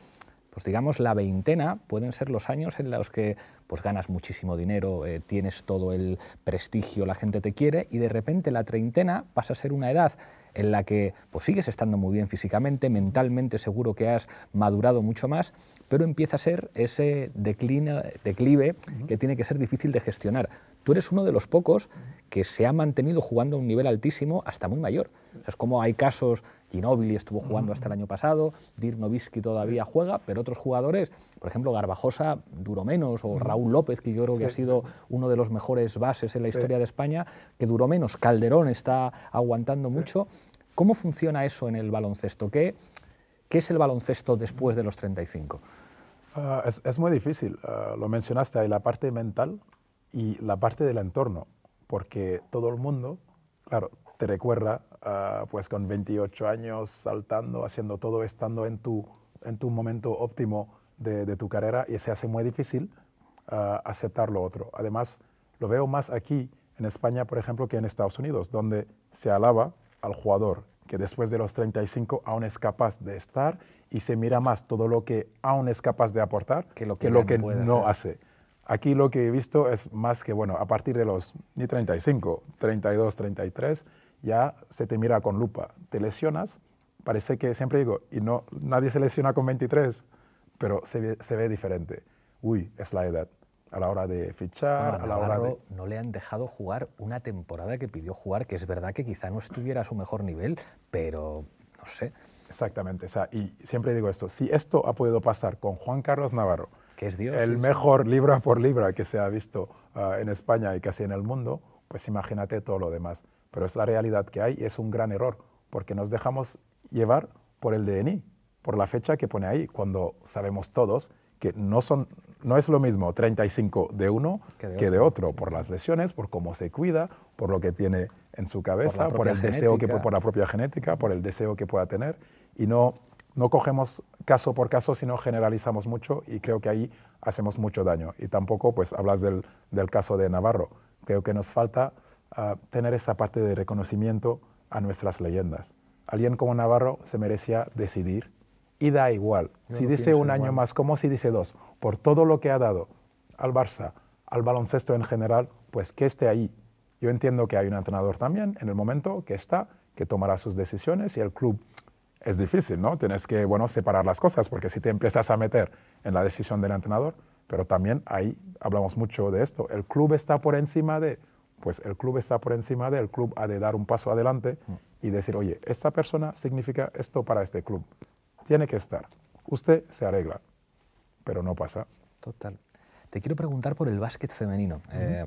pues digamos la veintena pueden ser los años en los que pues ganas muchísimo dinero, eh, tienes todo el prestigio, la gente te quiere y de repente la treintena pasa a ser una edad en la que pues sigues estando muy bien físicamente, mentalmente seguro que has madurado mucho más, pero empieza a ser ese declive que tiene que ser difícil de gestionar. Tú eres uno de los pocos que se ha mantenido jugando a un nivel altísimo hasta muy mayor. es como hay casos, Ginóbili estuvo jugando hasta el año pasado, Dirk Nowitzki todavía juega, pero otros jugadores, por ejemplo, Garbajosa duró menos, o Raúl López, que yo creo que ha sido uno de los mejores bases en la historia de España, que duró menos. Calderón está aguantando mucho. ¿Cómo funciona eso en el baloncesto? ¿Qué, qué es el baloncesto después de los 35? Ah, es, es, muy difícil. Ah, lo mencionaste, hay la parte mental y la parte del entorno porque todo el mundo, claro, te recuerda, ah, pues con 28 años, saltando, haciendo todo, estando en tu, en tu momento óptimo de, tu carrera y se hace muy difícil uh, aceptar lo otro. Además, lo veo más aquí en España, por ejemplo, que en Estados Unidos, donde se alaba al jugador que después de los 35 aún es capaz de estar y se mira más todo lo que aún es capaz de aportar que lo que, lo que no hace. Aquí lo que he visto es más que, bueno, a partir de los ni 35, 32, 33, ya se te mira con lupa. Te lesionas, parece que, siempre digo, y no, nadie se lesiona con 23, pero se ve, se ve diferente. Uy, es la edad. A la hora de fichar, a la hora de... No le han dejado jugar una temporada que pidió jugar, que es verdad que quizá no estuviera a su mejor nivel, pero no sé. Exactamente. O sea, y siempre digo esto, si esto ha podido pasar con Juan Carlos Navarro, que es Dios. El mejor libra por libra que se ha visto ah, en España y casi en el mundo, pues imagínate todo lo demás. Pero es la realidad que hay y es un gran error, porque nos dejamos llevar por el DNI, por la fecha que pone ahí, cuando sabemos todos que no son no es lo mismo 35 de uno que de, otro, por las lesiones, por cómo se cuida, por lo que tiene en su cabeza, por, el deseo que por la propia genética, por el deseo que pueda tener y no no cogemos caso por caso, sino generalizamos mucho y creo que ahí hacemos mucho daño. Y tampoco, pues hablas del, caso de Navarro. Creo que nos falta ah, tener esa parte de reconocimiento a nuestras leyendas. Alguien como Navarro se merecía decidir y da igual. si dice un año más, como si dice dos, por todo lo que ha dado al Barça, al baloncesto en general, pues que esté ahí. Yo entiendo que hay un entrenador también en el momento que está, que tomará sus decisiones y el club es difícil, ¿no? Tienes que, bueno, separar las cosas, porque si te empiezas a meter en la decisión del entrenador, pero también ahí hablamos mucho de esto, el club está por encima de, pues el club está por encima de, el club ha de dar un paso adelante mm. y decir, oye, esta persona significa esto para este club, tiene que estar, usted se arregla, pero no pasa. Total. Te quiero preguntar por el básquet femenino. Eh,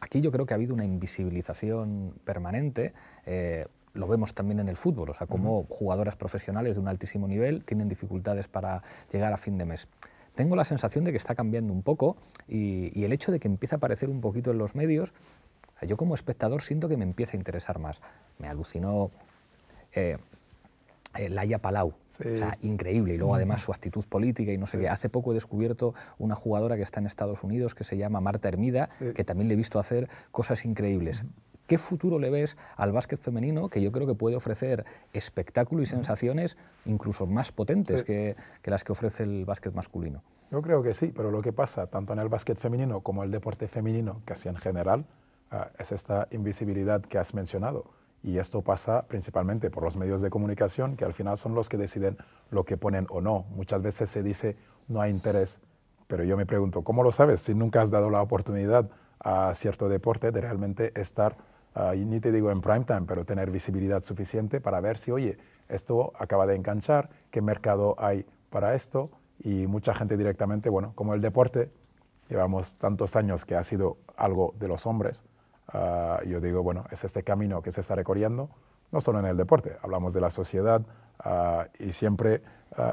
aquí yo creo que ha habido una invisibilización permanente. Eh, lo vemos también en el fútbol, o sea, como jugadoras profesionales de un altísimo nivel tienen dificultades para llegar a fin de mes. Tengo la sensación de que está cambiando un poco y, el hecho de que empiece a aparecer un poquito en los medios, yo como espectador siento que me empieza a interesar más. Me alucinó eh, eh, Laia Palau, o sea, increíble. Y luego además su actitud política y no sé qué. Hace poco he descubierto una jugadora que está en Estados Unidos que se llama Marta Hermida, que también le he visto hacer cosas increíbles. ¿Qué futuro le ves al básquet femenino que yo creo que puede ofrecer espectáculo y sensaciones incluso más potentes que, las que ofrece el básquet masculino? Yo creo que sí, pero lo que pasa tanto en el básquet femenino como el deporte femenino, casi en general, ah, es esta invisibilidad que has mencionado. Y esto pasa principalmente por los medios de comunicación, que al final son los que deciden lo que ponen o no. Muchas veces se dice no hay interés, pero yo me pregunto, ¿cómo lo sabes si nunca has dado la oportunidad a cierto deporte de realmente estar ni te digo en prime time, pero tener visibilidad suficiente para ver si, oye, esto acaba de enganchar, qué mercado hay para esto y mucha gente directamente, bueno, como el deporte, llevamos tantos años que ha sido algo de los hombres, uh, yo digo, bueno, es este camino que se está recorriendo, no solo en el deporte, hablamos de la sociedad uh, y siempre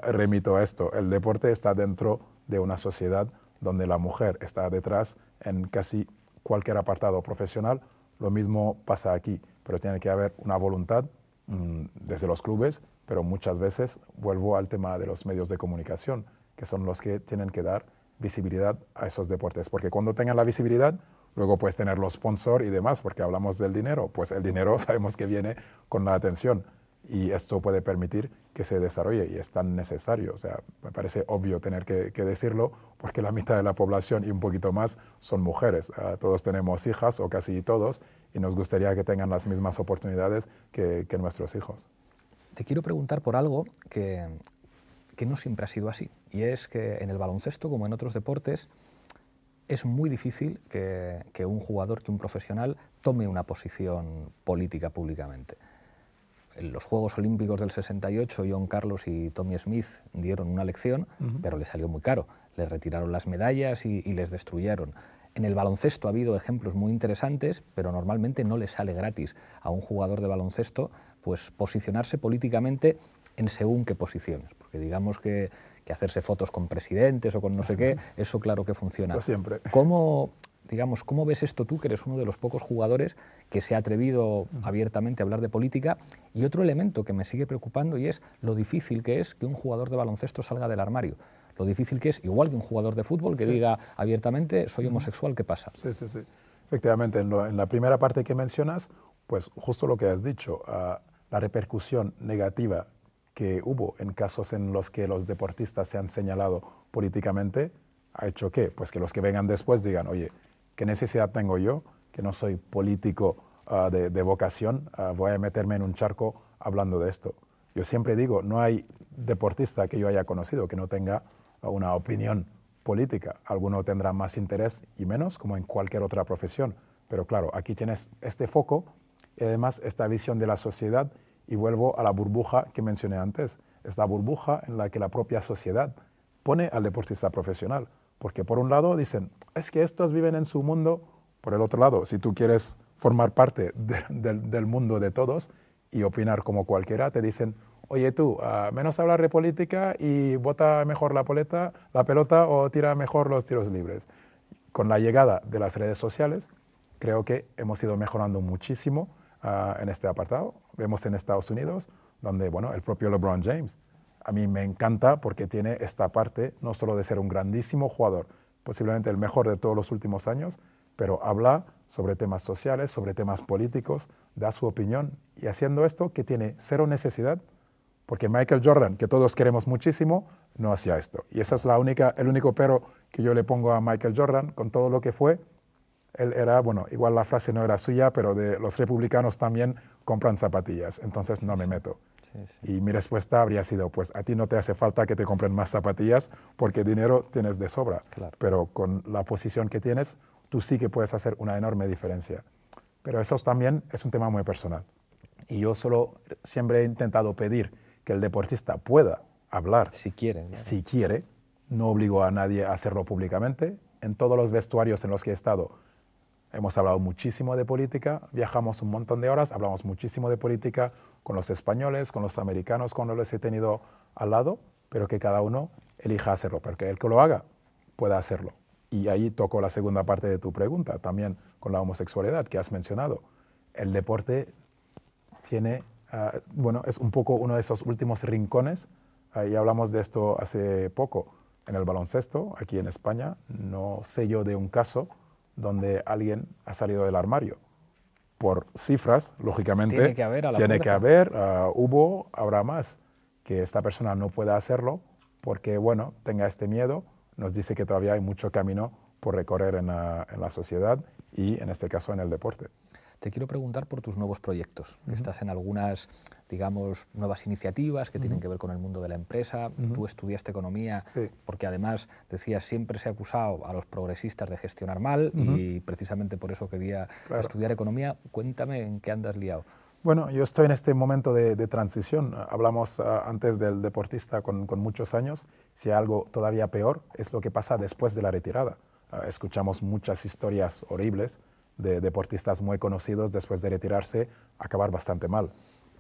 remito a esto, el deporte está dentro de una sociedad donde la mujer está detrás en casi cualquier apartado profesional, lo mismo pasa aquí, pero tiene que haber una voluntad mm, desde los clubes, pero muchas veces vuelvo al tema de los medios de comunicación, que son los que tienen que dar visibilidad a esos deportes, porque cuando tengan la visibilidad, luego puedes tener los sponsors y demás, porque hablamos del dinero, pues el dinero sabemos que viene con la atención y esto puede permitir que se desarrolle y es tan necesario. O sea, me parece obvio tener que, decirlo porque la mitad de la población y un poquito más son mujeres. Ah, todos tenemos hijas o casi todos y nos gustaría que tengan las mismas oportunidades que, nuestros hijos. Te quiero preguntar por algo que, que no siempre ha sido así y es que en el baloncesto como en otros deportes es muy difícil que, que un jugador, que un profesional tome una posición política públicamente en los Juegos Olímpicos del 68, John Carlos y Tommy Smith dieron una lección, pero le salió muy caro. Les retiraron las medallas y, les destruyeron. En el baloncesto ha habido ejemplos muy interesantes, pero normalmente no le sale gratis a un jugador de baloncesto pues, posicionarse políticamente en según qué posiciones. Porque digamos que, que hacerse fotos con presidentes o con no sé qué, eso claro que funciona. siempre. ¿Cómo, digamos, ¿cómo ves esto tú, que eres uno de los pocos jugadores que se ha atrevido abiertamente a hablar de política? Y otro elemento que me sigue preocupando y es lo difícil que es que un jugador de baloncesto salga del armario. Lo difícil que es, igual que un jugador de fútbol, que diga abiertamente, soy homosexual, ¿qué pasa? Sí, sí, sí. Efectivamente, en, la primera parte que mencionas, pues justo lo que has dicho, ah, la repercusión negativa que hubo en casos en los que los deportistas se han señalado políticamente, ha hecho que, pues que los que vengan después digan, oye, ¿Qué necesidad tengo yo, que no soy político ah, de, vocación, ah, voy a meterme en un charco hablando de esto? Yo siempre digo, no hay deportista que yo haya conocido que no tenga una opinión política. Alguno tendrá más interés y menos, como en cualquier otra profesión. Pero claro, aquí tienes este foco y además esta visión de la sociedad y vuelvo a la burbuja que mencioné antes. Es la burbuja en la que la propia sociedad pone al deportista profesional. Porque por un lado dicen, es que estos viven en su mundo, por el otro lado, si tú quieres formar parte del mundo de todos y opinar como cualquiera, te dicen, oye tú, ah, menos hablar de política y bota mejor la, poleta, la pelota o tira mejor los tiros libres. Con la llegada de las redes sociales, creo que hemos ido mejorando muchísimo ah, en este apartado. Vemos en Estados Unidos, donde, bueno, el propio LeBron James, a mí me encanta porque tiene esta parte, no solo de ser un grandísimo jugador, posiblemente el mejor de todos los últimos años, pero habla sobre temas sociales, sobre temas políticos, da su opinión y haciendo esto que tiene cero necesidad, porque Michael Jordan, que todos queremos muchísimo, no hacía esto. Y esa es la única, el único pero que yo le pongo a Michael Jordan con todo lo que fue. Él era, bueno, igual la frase no era suya, pero de los republicanos también compran zapatillas, entonces no me meto. Y mi respuesta habría sido, pues a ti no te hace falta que te compren más zapatillas porque dinero tienes de sobra, pero con la posición que tienes, tú sí que puedes hacer una enorme diferencia. Pero eso también es un tema muy personal. Y yo solo siempre he intentado pedir que el deportista pueda hablar. Si quiere. Si quiere. No obligo a nadie a hacerlo públicamente. En todos los vestuarios en los que he estado hemos hablado muchísimo de política, viajamos un montón de horas, hablamos muchísimo de política con los españoles, con los americanos, cuando los he tenido al lado, pero que cada uno elija hacerlo, porque el que lo haga pueda hacerlo. Y ahí toco la segunda parte de tu pregunta, también con la homosexualidad que has mencionado. El deporte tiene, ah, bueno, es un poco uno de esos últimos rincones, y hablamos de esto hace poco, en el baloncesto, aquí en España, no sé yo de un caso donde alguien ha salido del armario. Por cifras, lógicamente, tiene que haber, tiene que haber ah, hubo, habrá más, que esta persona no pueda hacerlo porque, bueno, tenga este miedo nos dice que todavía hay mucho camino por recorrer en la, sociedad y en este caso en el deporte. Te quiero preguntar por tus nuevos proyectos. Estás en algunas, digamos, nuevas iniciativas que tienen que ver con el mundo de la empresa. Tú estudiaste economía porque además, decías, siempre se ha acusado a los progresistas de gestionar mal y precisamente por eso quería estudiar economía. Cuéntame en qué andas liado. Bueno, yo estoy en este momento de, transición. Hablamos ah, antes del deportista con, muchos años. Si algo todavía peor es lo que pasa después de la retirada. Ah, escuchamos muchas historias horribles de deportistas muy conocidos después de retirarse acabar bastante mal.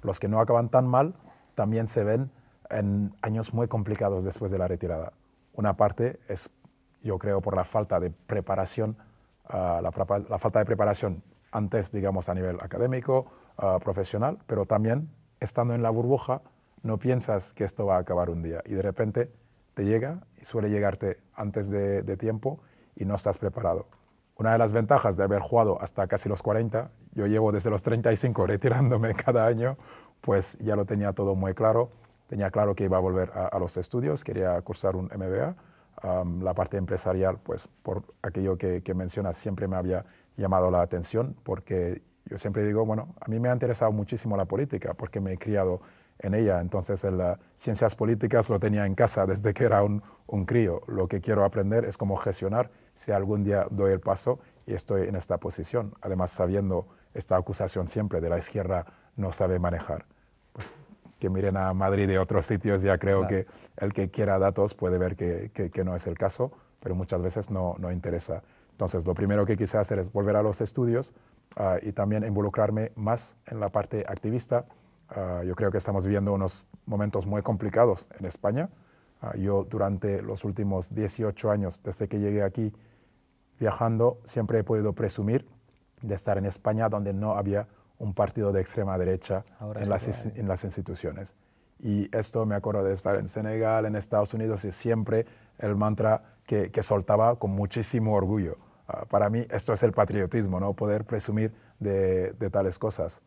Los que no acaban tan mal también se ven en años muy complicados después de la retirada. Una parte es, yo creo, por la falta de preparación, ah, la, falta de preparación antes, digamos, a nivel académico, ah, profesional, pero también estando en la burbuja, no piensas que esto va a acabar un día y de repente te llega y suele llegarte antes de, tiempo y no estás preparado. Una de las ventajas de haber jugado hasta casi los 40, yo llevo desde los 35 retirándome cada año, pues ya lo tenía todo muy claro. Tenía claro que iba a volver a, los estudios, quería cursar un MBA. la parte empresarial, pues por aquello que, que mencionas, siempre me había llamado la atención porque yo siempre digo, bueno, a mí me ha interesado muchísimo la política porque me he criado en ella, entonces en las ciencias políticas lo tenía en casa desde que era un, un crío. Lo que quiero aprender es cómo gestionar si algún día doy el paso y estoy en esta posición, además sabiendo esta acusación siempre de la izquierda no sabe manejar. Pues que miren a Madrid y otros sitios, ya creo que el que quiera datos puede ver que, que, que, no es el caso, pero muchas veces no, no interesa. Entonces, lo primero que quise hacer es volver a los estudios ah, y también involucrarme más en la parte activista. Ah, yo creo que estamos viviendo unos momentos muy complicados en España. Ah, yo durante los últimos 18 años, desde que llegué aquí viajando, siempre he podido presumir de estar en España donde no había un partido de extrema derecha en las, en las, instituciones. Y esto me acuerdo de estar en Senegal, en Estados Unidos, y siempre el mantra que, que soltaba con muchísimo orgullo. Ah, para mí esto es el patriotismo, ¿no? poder presumir de, tales cosas.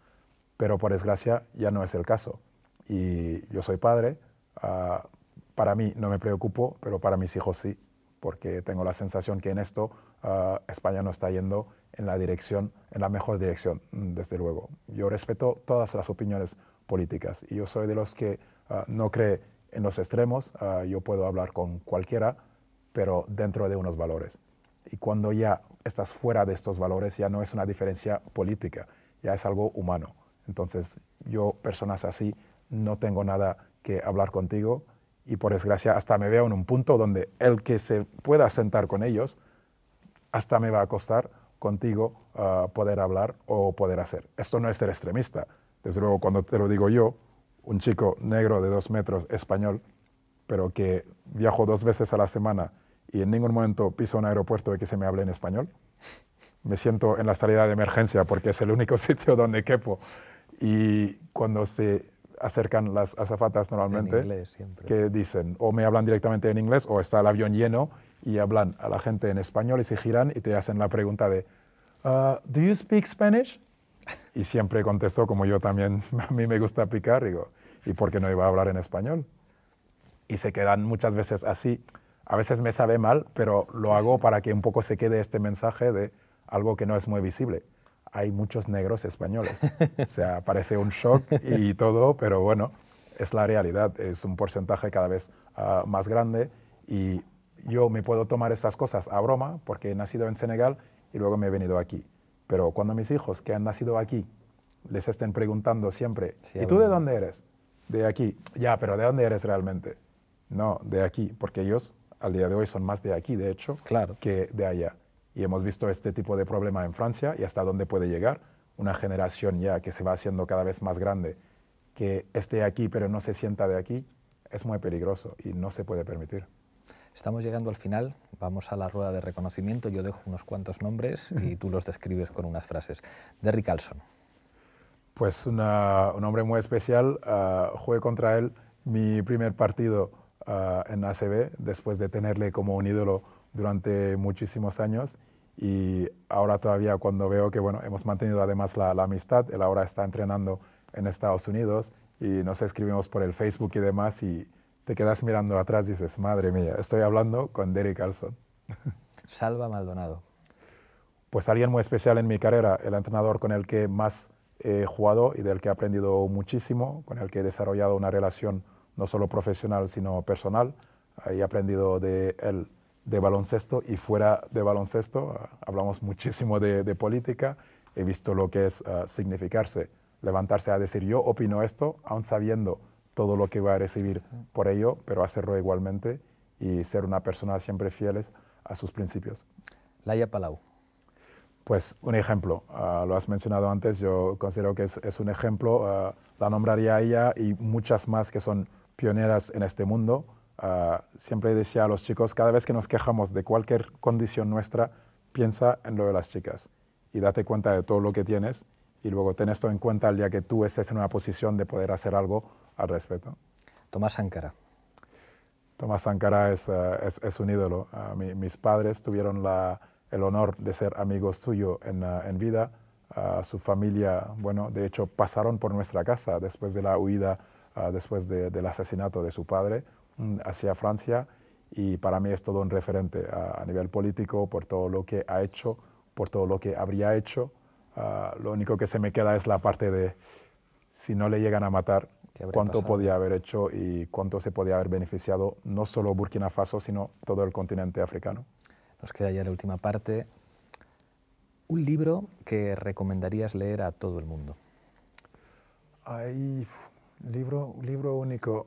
Pero por desgracia ya no es el caso. Y yo soy padre, ah, para mí no me preocupo, pero para mis hijos sí, porque tengo la sensación que en esto ah, España no está yendo en la dirección, en la mejor dirección, desde luego. Yo respeto todas las opiniones políticas y yo soy de los que no cree en los extremos, yo puedo hablar con cualquiera, pero dentro de unos valores. Y cuando ya estás fuera de estos valores, ya no es una diferencia política, ya es algo humano. Entonces, yo, personas así, no tengo nada que hablar contigo y por desgracia hasta me veo en un punto donde el que se pueda sentar con ellos, hasta me va a costar contigo ah, poder hablar o poder hacer. Esto no es ser extremista. Desde luego, cuando te lo digo yo, un chico negro de dos metros, español, pero que viajo dos veces a la semana y en ningún momento piso un aeropuerto y que se me hable en español. Me siento en la salida de emergencia porque es el único sitio donde quepo. Y cuando se acercan las azafatas normalmente, que dicen, o me hablan directamente en inglés, o está el avión lleno y hablan a la gente en español y se giran y te hacen la pregunta de, uh, ¿Do you speak Spanish? Y siempre contesto, como yo también, a mí me gusta picar, digo, ¿y por qué no iba a hablar en español? Y se quedan muchas veces así. A veces me sabe mal, pero lo hago para que un poco se quede este mensaje de algo que no es muy visible. Hay muchos negros españoles. o sea, parece un shock y todo, pero bueno, es la realidad. Es un porcentaje cada vez uh, más grande y yo me puedo tomar esas cosas a broma porque he nacido en Senegal y luego me he venido aquí. Pero cuando mis hijos que han nacido aquí les estén preguntando siempre, ¿y tú de dónde eres? De aquí. Ya, pero ¿de dónde eres realmente? No, de aquí, porque ellos al día de hoy son más de aquí, de hecho, claro. que de allá. Y hemos visto este tipo de problema en Francia y hasta dónde puede llegar una generación ya que se va haciendo cada vez más grande, que esté aquí pero no se sienta de aquí, es muy peligroso y no se puede permitir. Estamos llegando al final, vamos a la rueda de reconocimiento, yo dejo unos cuantos nombres y tú los describes con unas frases. Derrick Carlson. Pues un hombre muy especial, uh, jugué contra él mi primer partido uh, en ACB, después de tenerle como un ídolo durante muchísimos años y ahora todavía cuando veo que bueno, hemos mantenido además la, la amistad, él ahora está entrenando en Estados Unidos y nos escribimos por el Facebook y demás y te quedas mirando atrás y dices, madre mía, estoy hablando con Derek Carlson. Salva Maldonado. Pues alguien muy especial en mi carrera, el entrenador con el que más he jugado y del que he aprendido muchísimo, con el que he desarrollado una relación no solo profesional, sino personal. He aprendido de él de baloncesto y fuera de baloncesto. hablamos muchísimo de, política. He visto lo que es uh, significarse, levantarse a decir yo opino esto, aun sabiendo todo lo que va a recibir por ello, pero hacerlo igualmente y ser una persona siempre fiel a sus principios. Laia Palau. Pues un ejemplo, ah, lo has mencionado antes, yo considero que es, un ejemplo, ah, la nombraría a ella y muchas más que son pioneras en este mundo. Uh, siempre decía a los chicos, cada vez que nos quejamos de cualquier condición nuestra, piensa en lo de las chicas y date cuenta de todo lo que tienes y luego ten esto en cuenta el día que tú estés en una posición de poder hacer algo al respecto. Tomás Sankara. Tomás Sankara es, eh, es, es un ídolo. Uh, mis padres tuvieron la, el honor de ser amigos suyos en, en, vida. Su familia, bueno, de hecho pasaron por nuestra casa después de la huida, después de, del asesinato de su padre hacia Francia. Y para mí es todo un referente a nivel político por todo lo que ha hecho, por todo lo que habría hecho. lo único que se me queda es la parte de si no le llegan a matar, cuánto podía haber hecho y cuánto se podía haber beneficiado no solo Burkina Faso, sino todo el continente africano. Nos queda ya la última parte. Un libro que recomendarías leer a todo el mundo. Hay libro, libro único.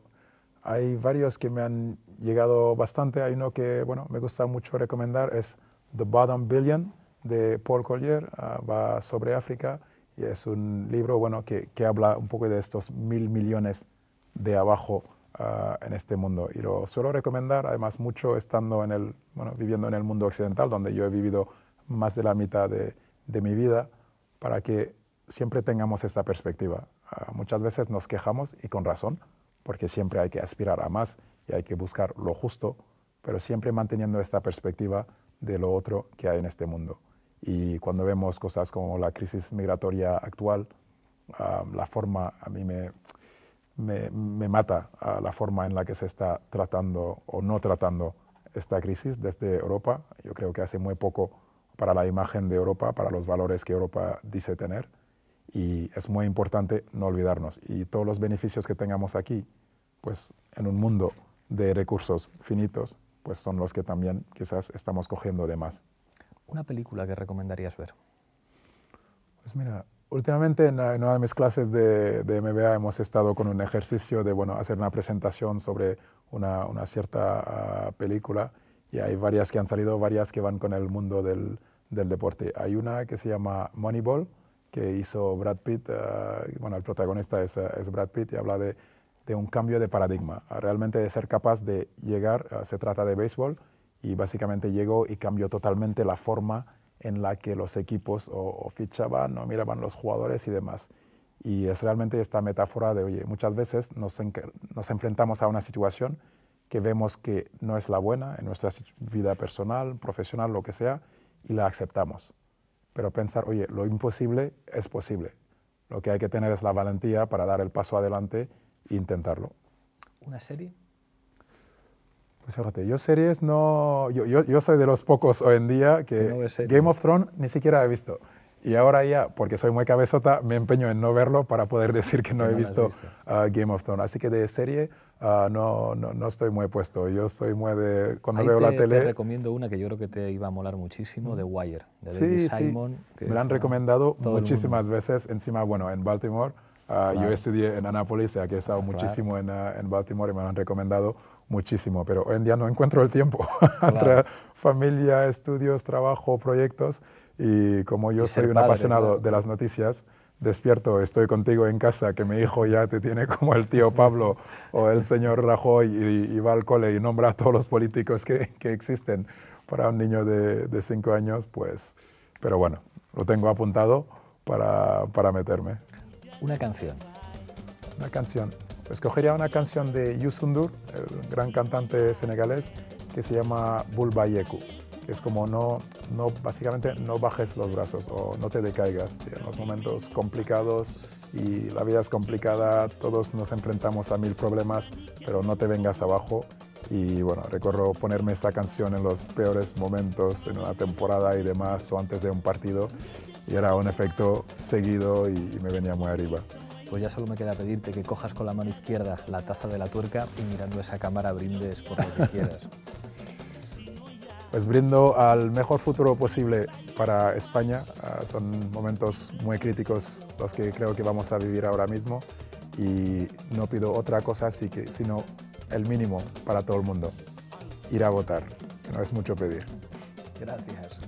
Hay varios que me han llegado bastante. Hay uno que bueno, me gusta mucho recomendar, es The Bottom Billion de Paul Collier. Ah, va sobre África y es un libro bueno, que, que, habla un poco de estos mil millones de abajo uh, en este mundo. Y lo suelo recomendar, además, mucho estando en el, bueno, viviendo en el mundo occidental, donde yo he vivido más de la mitad de, de mi vida, para que siempre tengamos esta perspectiva. Uh, muchas veces nos quejamos, y con razón, porque siempre hay que aspirar a más y hay que buscar lo justo, pero siempre manteniendo esta perspectiva de lo otro que hay en este mundo. Y cuando vemos cosas como la crisis migratoria actual, la forma, a mí me, me, mata la forma en la que se está tratando o no tratando esta crisis desde Europa. Yo creo que hace muy poco para la imagen de Europa, para los valores que Europa dice tener. Y es muy importante no olvidarnos. Y todos los beneficios que tengamos aquí, pues en un mundo de recursos finitos, pues son los que también quizás estamos cogiendo de más. ¿Una película que recomendarías ver? Pues mira, últimamente en, una de mis clases de, de, MBA hemos estado con un ejercicio de bueno, hacer una presentación sobre una, una cierta uh, película y hay varias que han salido, varias que van con el mundo del, del, deporte. Hay una que se llama Moneyball, que hizo Brad Pitt, bueno, el protagonista es, es, Brad Pitt y habla de, de un cambio de paradigma, realmente de ser capaz de llegar, se trata de béisbol, y básicamente llegó y cambió totalmente la forma en la que los equipos o, fichaban o miraban los jugadores y demás. Y es realmente esta metáfora de, oye, muchas veces nos, nos enfrentamos a una situación que vemos que no es la buena en nuestra vida personal, profesional, lo que sea, y la aceptamos. Pero pensar, oye, lo imposible es posible. Lo que hay que tener es la valentía para dar el paso adelante e intentarlo. ¿Una serie? Pues fíjate, yo series no. Yo, yo, yo, soy de los pocos hoy en día que Game of Thrones ni siquiera he visto. Y ahora ya, porque soy muy cabezota, me empeño en no verlo para poder decir que no, he visto, Game of Thrones. Así que de serie uh, no, no, no, estoy muy puesto. Yo soy muy de... Cuando veo la tele... Te recomiendo una que yo creo que te iba a molar muchísimo, The Wire, de sí, Simon. Sí. me la han recomendado muchísimas veces. Encima, bueno, en Baltimore. Uh, Yo estudié en Annapolis, aquí he estado muchísimo en, en Baltimore y me la han recomendado muchísimo, pero hoy en día no encuentro el tiempo entre familia, estudios, trabajo, proyectos y como yo soy un apasionado de las noticias, despierto, estoy contigo en casa, que mi hijo ya te tiene como el tío Pablo o el señor Rajoy y, va al cole y nombra a todos los políticos que, que existen para un niño de, de, cinco años, pues, pero bueno, lo tengo apuntado para, para meterme. Una canción. Una canción. Escogería una canción de Yusundur, el gran cantante senegalés, que se llama Bulbayeku, es como no, no, básicamente no bajes los brazos o no te decaigas en los momentos complicados y la vida es complicada, todos nos enfrentamos a mil problemas, pero no te vengas abajo. Y bueno, recuerdo ponerme esta canción en los peores momentos en una temporada y demás o antes de un partido y era un efecto seguido y me venía muy arriba pues ya solo me queda pedirte que cojas con la mano izquierda la taza de la tuerca y mirando esa cámara brindes por lo que quieras. Pues brindo al mejor futuro posible para España. Ah, son momentos muy críticos los que creo que vamos a vivir ahora mismo y no pido otra cosa sino el mínimo para todo el mundo. Ir a votar, no es mucho pedir. Gracias.